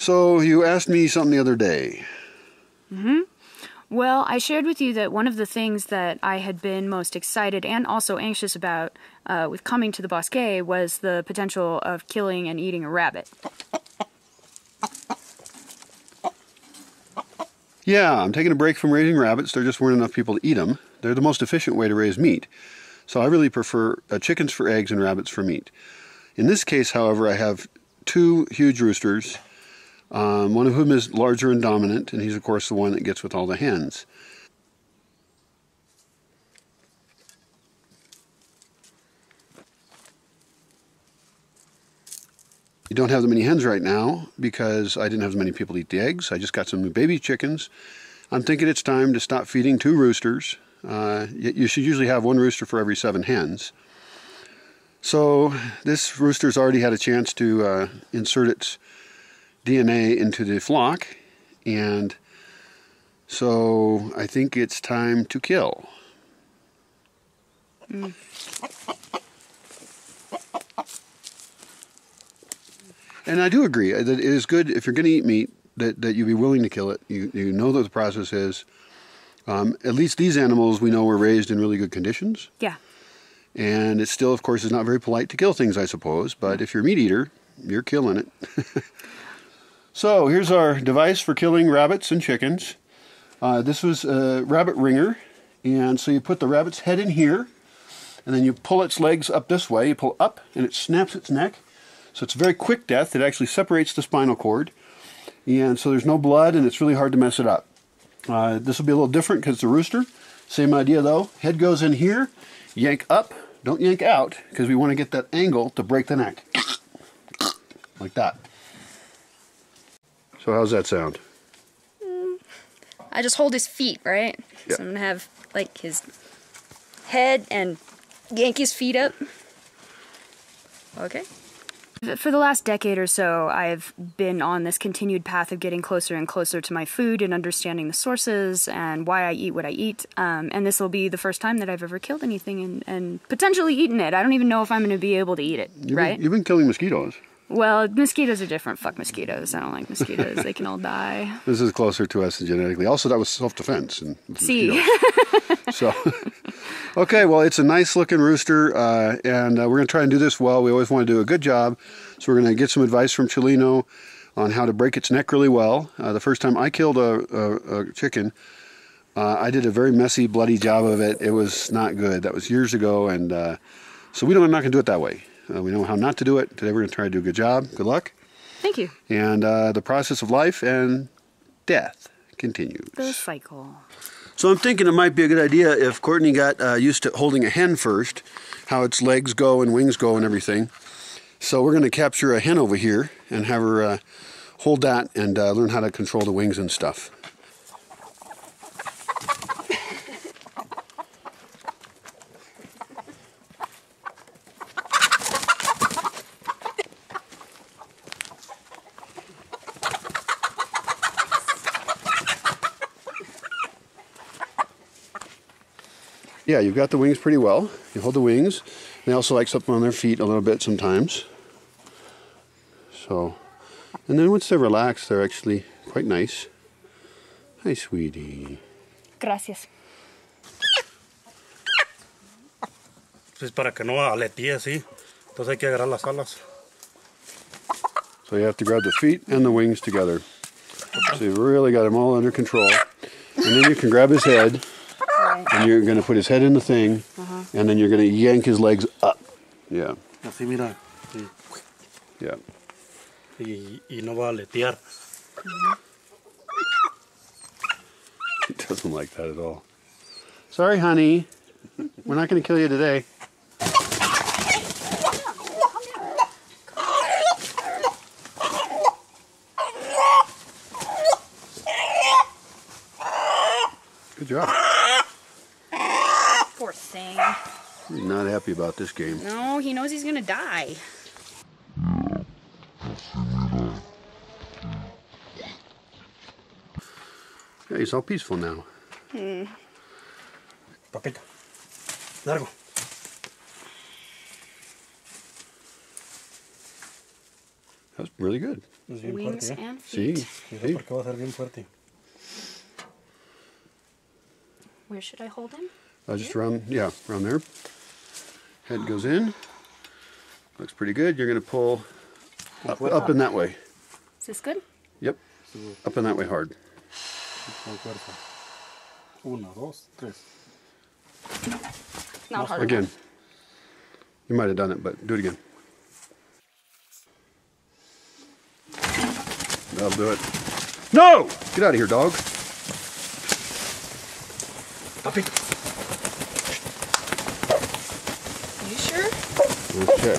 So you asked me something the other day. Mm-hmm. Well, I shared with you that one of the things that I had been most excited and also anxious about uh, with coming to the Bosque was the potential of killing and eating a rabbit. Yeah, I'm taking a break from raising rabbits. There just weren't enough people to eat them. They're the most efficient way to raise meat. So I really prefer uh, chickens for eggs and rabbits for meat. In this case, however, I have two huge roosters. Um, one of whom is larger and dominant, and he's, of course, the one that gets with all the hens. You don't have that many hens right now because I didn't have as many people eat the eggs. I just got some new baby chickens. I'm thinking it's time to stop feeding two roosters. Uh, you should usually have one rooster for every seven hens. So this rooster's already had a chance to uh, insert its DNA into the flock, and so I think it's time to kill. Mm. And I do agree that it is good if you're going to eat meat that, that you be willing to kill it. You, you know what the process is. Um, at least these animals we know were raised in really good conditions. Yeah. And it still, of course, is not very polite to kill things, I suppose. But if you're a meat eater, you're killing it. so here's our device for killing rabbits and chickens. Uh, this was a rabbit ringer. And so you put the rabbit's head in here. And then you pull its legs up this way. You pull up and it snaps its neck. So it's a very quick death. It actually separates the spinal cord. And so there's no blood and it's really hard to mess it up. Uh, this will be a little different because it's a rooster. Same idea though. Head goes in here, yank up, don't yank out because we want to get that angle to break the neck. like that. So how's that sound? Mm, I just hold his feet, right? Yeah. So I'm going to have like his head and yank his feet up. Okay. For the last decade or so, I've been on this continued path of getting closer and closer to my food and understanding the sources and why I eat what I eat. Um, and this will be the first time that I've ever killed anything and, and potentially eaten it. I don't even know if I'm going to be able to eat it, you've right? Been, you've been killing mosquitoes. Well, mosquitoes are different. Fuck mosquitoes. I don't like mosquitoes. they can all die. This is closer to us genetically. Also, that was self-defense. And See. so, okay, well, it's a nice looking rooster, uh, and uh, we're going to try and do this well. We always want to do a good job. So we're going to get some advice from Chileno on how to break its neck really well. Uh, the first time I killed a, a, a chicken, uh, I did a very messy, bloody job of it. It was not good. That was years ago, and uh, so we don't, I'm not going to do it that way. Uh, we know how not to do it. Today we're going to try to do a good job. Good luck. Thank you. And uh, the process of life and death continues. The cycle. So I'm thinking it might be a good idea if Courtnee got uh, used to holding a hen first, how its legs go and wings go and everything. So we're going to capture a hen over here and have her uh, hold that and uh, learn how to control the wings and stuff. Yeah, you've got the wings pretty well. You hold the wings. They also like something on their feet a little bit sometimes. So, and then once they're relaxed, they're actually quite nice. Hi, sweetie. Gracias. Es para que no aletee así. Entonces hay que agarrar las alas. So you have to grab the feet and the wings together. So you've really got him all under control. And then you can grab his head and you're going to put his head in the thing, uh -huh. and then you're going to yank his legs up. Yeah. Así mira. Sí. Yeah. Y, y no va a aletear. He doesn't like that at all. Sorry, honey. We're not going to kill you today. Good job. Poor thing. He's not happy about this game. No, he knows he's gonna die. Yeah, he's all peaceful now. Hmm. Papita. Largo. That was really good. Es Wings fuerte, and feet. Mira, sí. porque va a ser bien fuerte. Where should I hold him? Uh, just around, yeah, around there. Head goes in. Looks pretty good. You're going to pull up, up and that way. Is this good? Yep. Up and that way hard. Con fuerza. Una, dos, tres. Not hard Again. enough. You might have done it, but do it again. That'll do it. No! Get out of here, dog. Papito. You sure? Okay.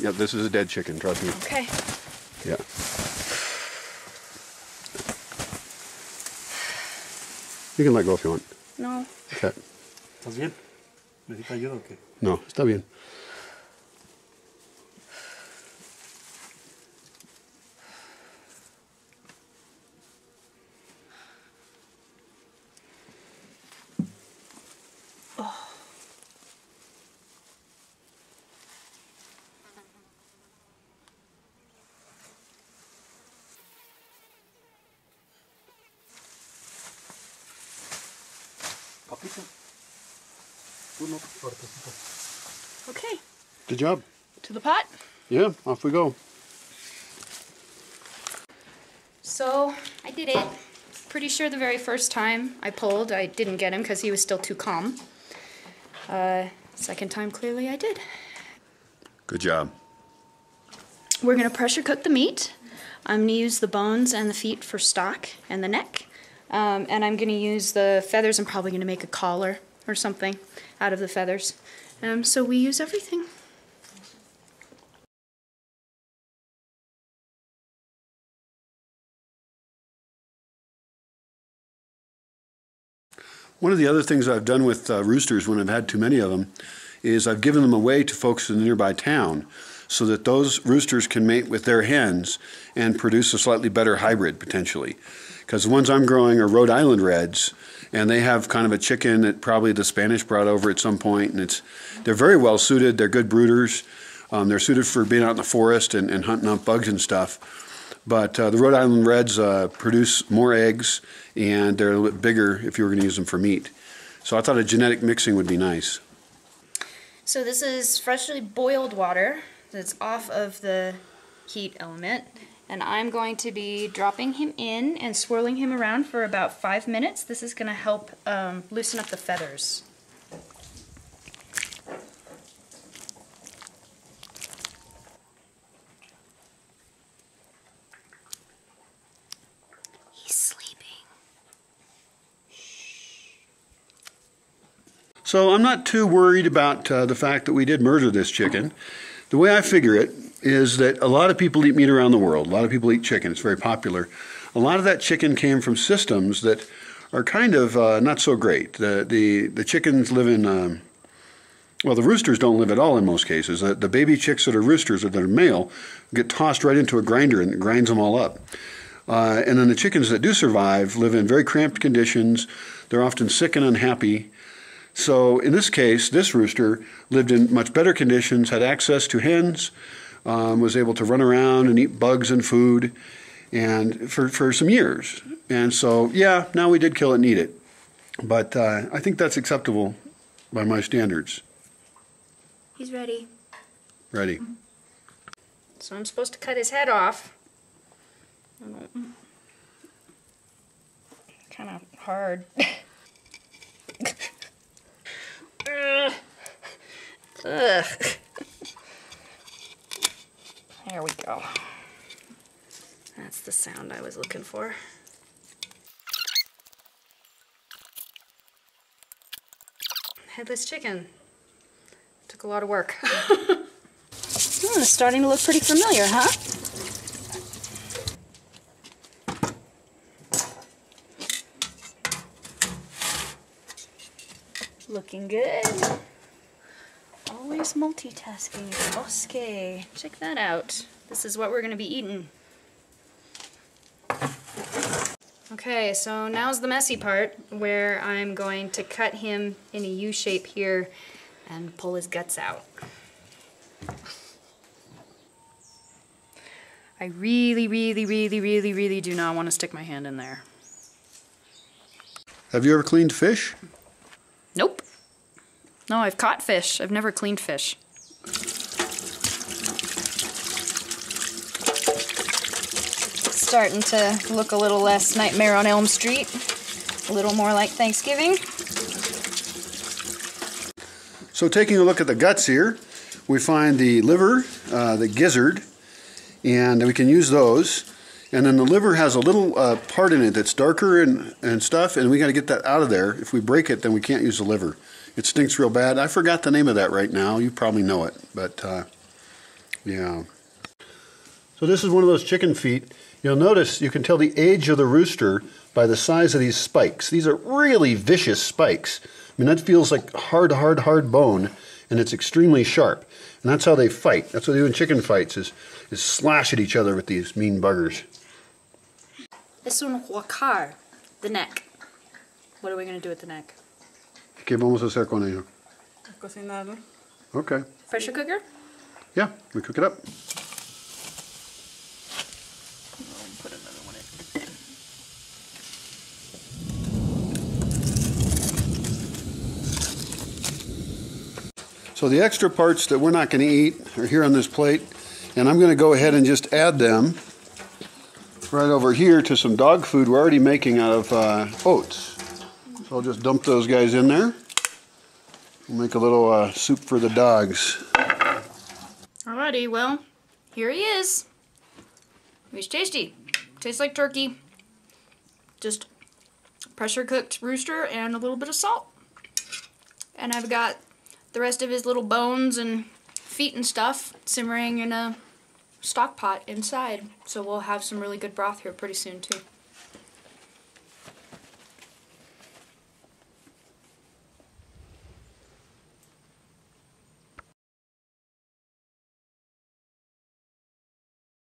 Yep, this is a dead chicken, trust me. Okay. Yeah. You can let go if you want. No. Okay. ¿Estás bien? ¿Necesita ayuda o qué? No, está bien. Okay. Good job. To the pot. Yeah, off we go. So I did it. Pretty sure the very first time I pulled, I didn't get him because he was still too calm. Uh, second time, clearly I did. Good job. We're gonna pressure cook the meat. I'm gonna use the bones and the feet for stock and the neck. Um, and I'm gonna use the feathers. I'm probably gonna make a collar or something out of the feathers. Um, so we use everything. One of the other things I've done with uh, roosters when I've had too many of them is I've given them away to folks in the nearby town so that those roosters can mate with their hens and produce a slightly better hybrid potentially. Because the ones I'm growing are Rhode Island Reds, and they have kind of a chicken that probably the Spanish brought over at some point, and it's they're very well suited. They're good brooders. Um, they're suited for being out in the forest and, and hunting up bugs and stuff. But uh, the Rhode Island Reds uh, produce more eggs, and they're a little bit bigger if you were going to use them for meat. So I thought a genetic mixing would be nice. So this is freshly boiled water that's off of the heat element. And I'm going to be dropping him in and swirling him around for about five minutes. This is going to help um, loosen up the feathers. He's sleeping. So I'm not too worried about uh, the fact that we did murder this chicken. The way I figure it is that a lot of people eat meat around the world. A lot of people eat chicken. It's very popular. A lot of that chicken came from systems that are kind of uh, not so great. The, the, the chickens live in, um, well, the roosters don't live at all in most cases. The, the baby chicks that are roosters or that are male get tossed right into a grinder and it grinds them all up. Uh, and then the chickens that do survive live in very cramped conditions. They're often sick and unhappy. So in this case, this rooster lived in much better conditions, had access to hens, um, was able to run around and eat bugs and food, and for, for some years. And so, yeah, now we did kill it and eat it. But uh, I think that's acceptable by my standards. He's ready. Ready. So I'm supposed to cut his head off. Kind of hard. Ugh. There we go. That's the sound I was looking for. Headless chicken. Took a lot of work. Hmm, it's starting to look pretty familiar, huh? Looking good. Always multitasking. Okay, check that out. This is what we're gonna be eating. Okay, so now's the messy part where I'm going to cut him in a U shape here and pull his guts out. I really, really, really, really, really do not want to stick my hand in there. Have you ever cleaned fish? No, I've caught fish. I've never cleaned fish. Starting to look a little less Nightmare on Elm Street, a little more like Thanksgiving. So, taking a look at the guts here, we find the liver, uh, the gizzard, and we can use those. And then the liver has a little uh, part in it that's darker and, and stuff, and we got to get that out of there. If we break it, then we can't use the liver. It stinks real bad. I forgot the name of that right now. You probably know it, but uh, yeah. So this is one of those chicken feet. You'll notice you can tell the age of the rooster by the size of these spikes. These are really vicious spikes. I mean, that feels like hard, hard, hard bone, and it's extremely sharp. And that's how they fight. That's what they do in chicken fights is, is slash at each other with these mean buggers. Es un huacar, the neck. What are we going to do with the neck? ¿Qué vamos a hacer con ello? Cocinarlo. Okay. Pressure cooker? Yeah, we cook it up. Put another one in. So the extra parts that we're not going to eat are here on this plate, and I'm going to go ahead and just add them right over here to some dog food we're already making out of uh, oats. So I'll just dump those guys in there. We'll make a little uh, soup for the dogs. Alrighty, well, here he is. He's tasty. Tastes like turkey. Just pressure cooked rooster and a little bit of salt. And I've got the rest of his little bones and feet and stuff simmering in a stock pot inside. So we'll have some really good broth here pretty soon too.